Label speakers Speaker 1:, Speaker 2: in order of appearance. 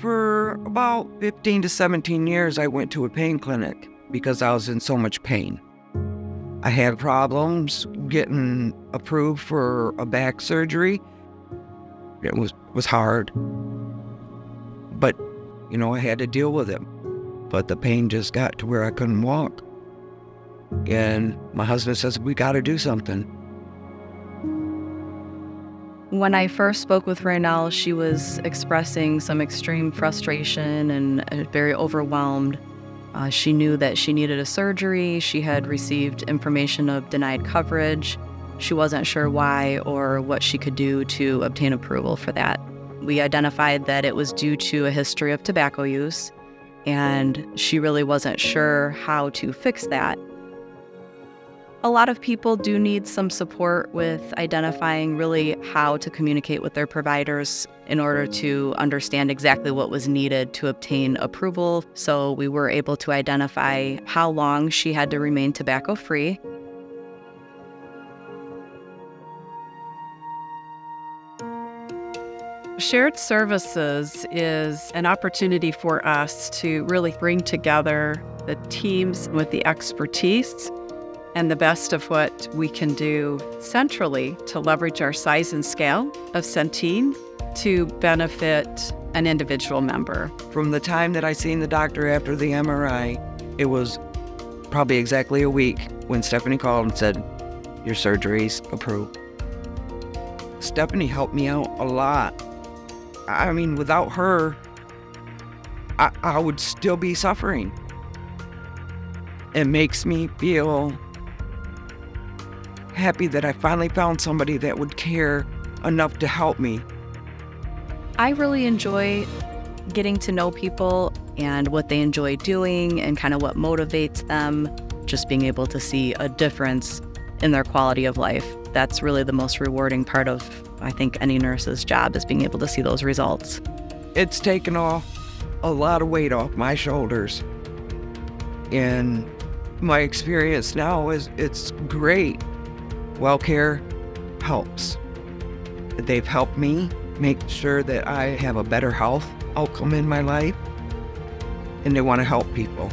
Speaker 1: For about 15 to 17 years, I went to a pain clinic because I was in so much pain. I had problems getting approved for a back surgery. It was, was hard. But, you know, I had to deal with it. But the pain just got to where I couldn't walk. And my husband says, We got to do something.
Speaker 2: When I first spoke with Raenell, she was expressing some extreme frustration and uh, very overwhelmed. Uh, she knew that she needed a surgery. She had received information of denied coverage. She wasn't sure why or what she could do to obtain approval for that. We identified that it was due to a history of tobacco use, and she really wasn't sure how to fix that. A lot of people do need some support with identifying really how to communicate with their providers in order to understand exactly what was needed to obtain approval. So we were able to identify how long she had to remain tobacco free.
Speaker 3: Shared services is an opportunity for us to really bring together the teams with the expertise and the best of what we can do centrally to leverage our size and scale of Centene to benefit an individual member.
Speaker 1: From the time that I seen the doctor after the MRI, it was probably exactly a week when Stephanie called and said, Your surgery's approved. Stephanie helped me out a lot. I mean, without her, I, I would still be suffering. It makes me feel happy that I finally found somebody that would care enough to help me.
Speaker 2: I really enjoy getting to know people and what they enjoy doing and kind of what motivates them, just being able to see a difference in their quality of life. That's really the most rewarding part of, I think, any nurse's job is being able to see those results.
Speaker 1: It's taken off a lot of weight off my shoulders. And my experience now is it's great. WellCare helps. They've helped me make sure that I have a better health outcome in my life, and they want to help people.